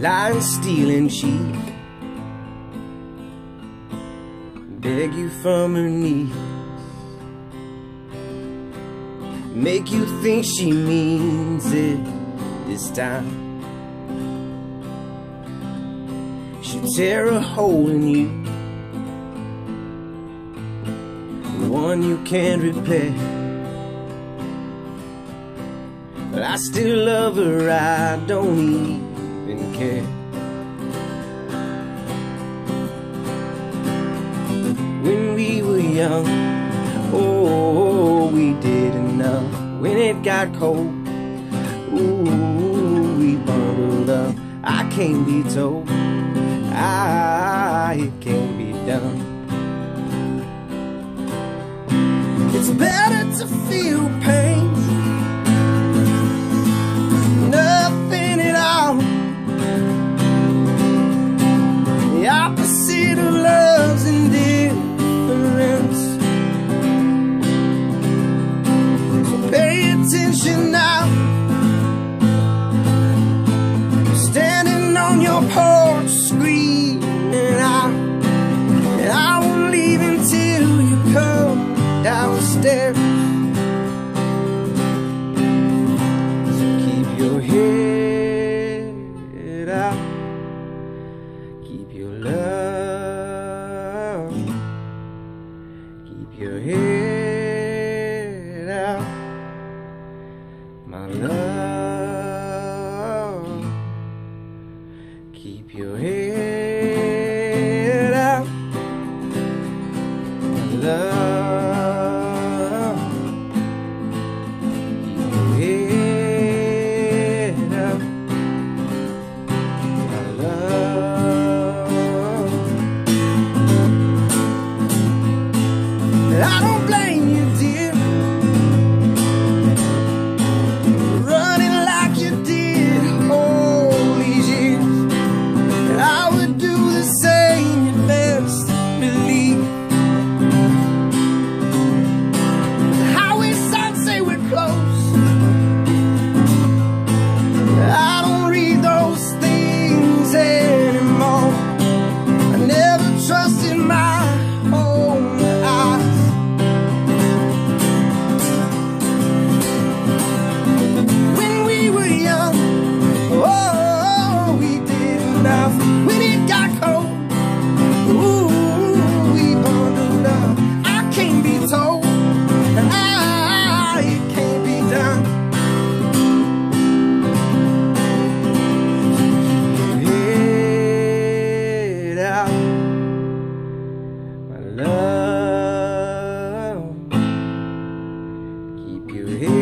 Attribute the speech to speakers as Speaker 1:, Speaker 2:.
Speaker 1: lying, stealing, cheat. Beg you from her knees. Make you think she means it this time. She'll tear a hole in you. One you can't repair. But I still love her, I don't even care. When we were young, oh, we did enough. When it got cold, ooh, we bundled up. I can't be told, I, it can't be done. It's better to feel pain opposite of love's indifference. So pay attention love, keep your head out, my love, When it got cold, ooh, we. I can't be told. It can't be done. Out, my love. Keep your head